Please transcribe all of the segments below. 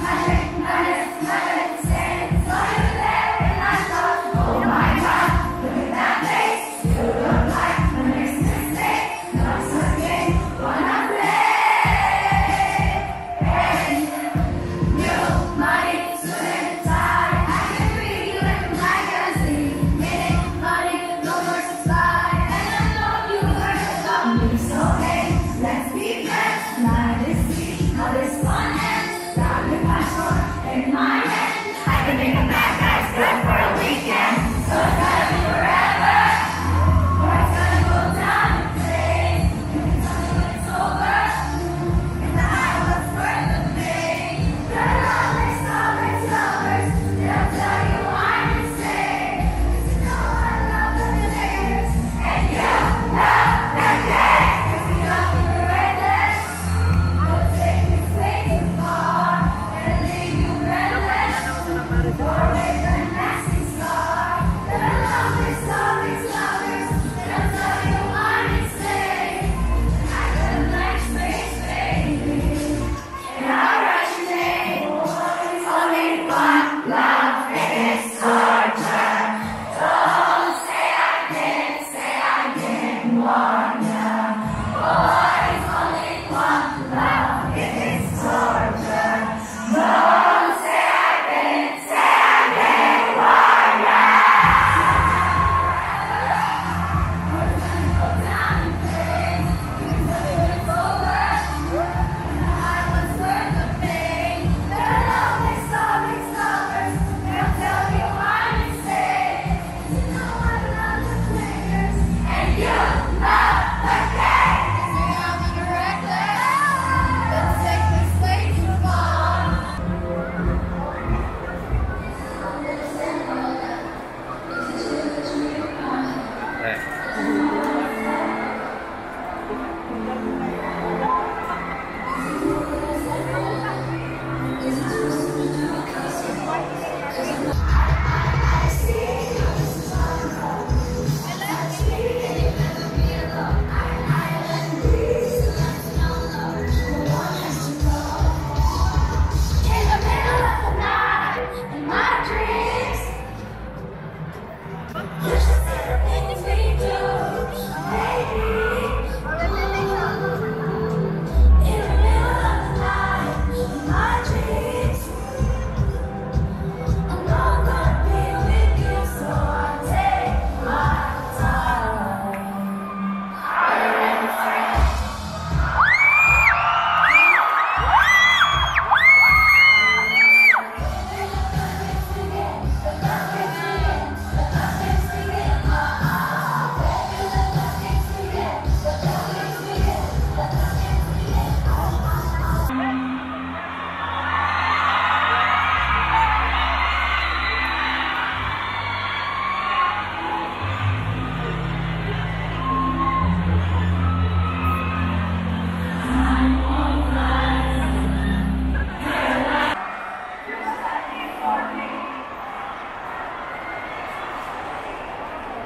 I in my head, happening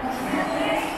Yes.